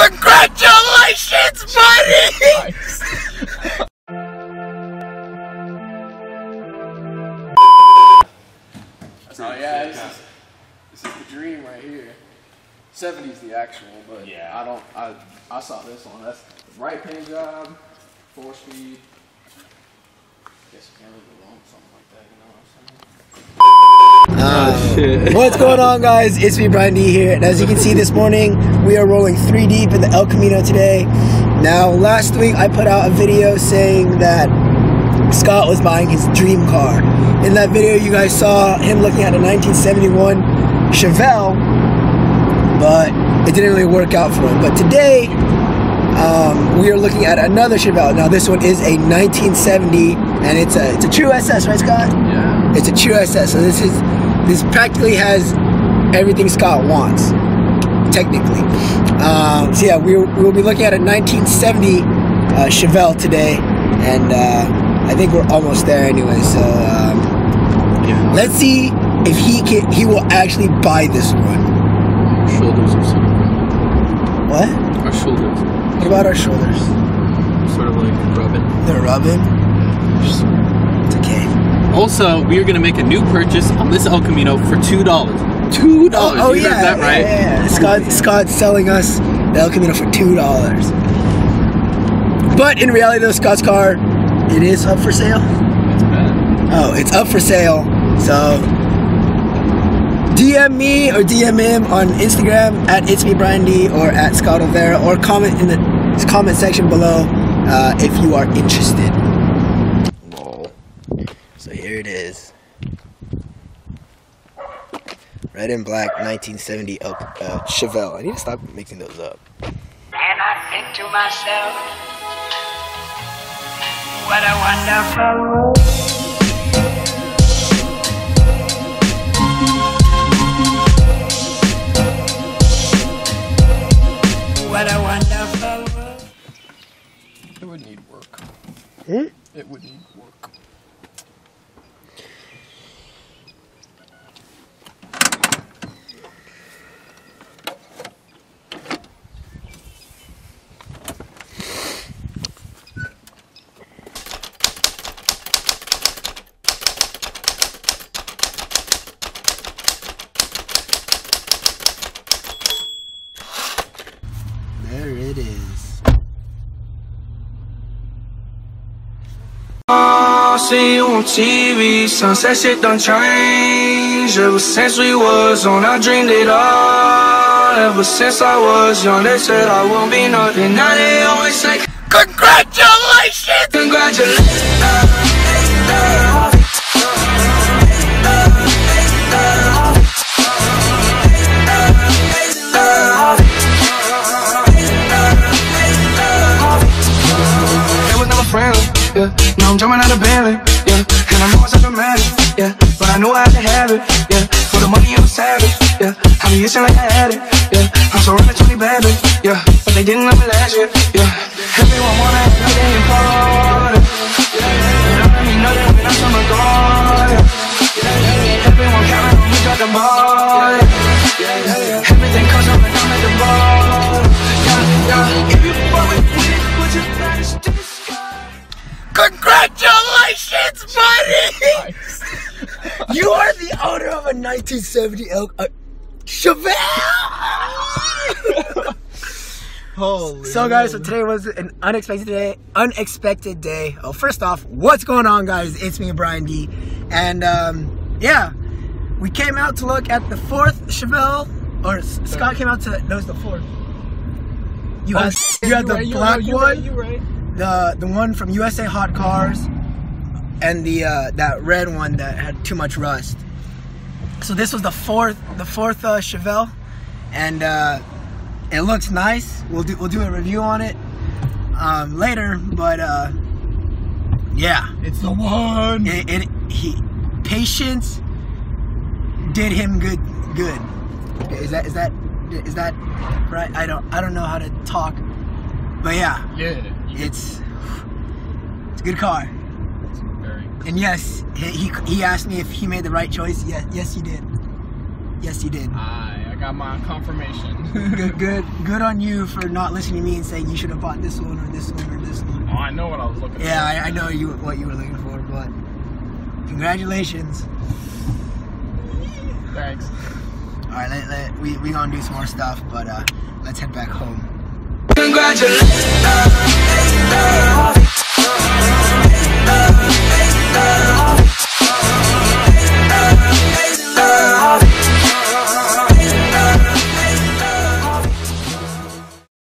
Congratulations, buddy! Oh yeah, this is, this is the dream right here. 70's the actual, but Yeah. I don't. I I saw this one. That's the right paint job, four speed. Guess you can't really go wrong something like that. You know what I'm saying? Oh, um, what's going on, guys? It's me, Bryan D here, and as you can see this morning, we are rolling three deep in the El Camino today. Now, last week I put out a video saying that Scott was buying his dream car. In that video, you guys saw him looking at a 1971 Chevelle, but it didn't really work out for him. But today, um, we are looking at another Chevelle. Now, this one is a 1970, and it's a it's a true SS, right, Scott? Yeah. It's a true SS. So this is this practically has everything Scott wants, technically. Um, so yeah, we we'll be looking at a 1970 uh, Chevelle today, and uh, I think we're almost there anyway. So um, Yeah. let's see if he can he will actually buy this one. Shoulders are sort What? our shoulders What about our shoulders? sort of like rubbing. They're rubbing. It's okay. Also, we are going to make a new purchase on this El Camino for two dollars. Two dollars. Oh, you oh, yeah, heard that right? yeah, yeah. Scott Scott's selling us the El Camino for two dollars. But in reality, though, Scott's car, it is up for sale. That's bad. Oh, it's up for sale. So DM me or DM him on Instagram at it's me Bryan D or at Scott Olvera or comment in the comment section below uh, if you are interested. So here it is. Red and black 1970 uh, Chevelle. I need to stop mixing those up. And I think to myself, what a wonderful world. Hmm? It would need work. There it is. See you on TV, sunset shit done changed. Ever since we was on, I dreamed it all. Ever since I was young, they said I won't be nothing. Now they always say, Congratulations! Congratulations. Yeah. Now I'm jumping out of Bentley, yeah. And I know it's not dramatic, yeah. But I know I had to have it, yeah. For the money, I'm savage, yeah. I be itching like I had it, yeah. I'm so running 20 bad, bitch, yeah. But they didn't let me last year, yeah. Everyone wanna have nothing important, yeah. They don't let me know that when I'm from a Congratulations, buddy! You are the owner of a 1970 El- uh, Chevelle. Holy. So guys, so today was an unexpected day. Unexpected day. Oh, first off, what's going on, guys? It's me, Bryan D, and um, yeah, we came out to look at the fourth Chevelle, or Scott came out to. No, it's the fourth. You had you had the black one, you right. The the one from USA Hot Cars, and the uh, that red one that had too much rust. So this was the fourth the fourth uh, Chevelle, and uh, it looks nice. We'll do we'll do a review on it um, later, but uh, yeah, It's the one. it, it he patience did him good good. Is that is that is that right? I don't I don't know how to talk, but yeah, Yeah. It's it's a good car. Very. And yes, he, he he asked me if he made the right choice. Yes, yes, he did. Yes, he did. I I got my confirmation. Good, good, good on you for not listening to me and saying you should have bought this one or this one or this one. oh, I know what I was looking Yeah, for. I, I know you what you were looking for, but congratulations. Thanks. All right, let, let, we we gonna do some more stuff, but uh, let's head back home. Congratulations. Hey.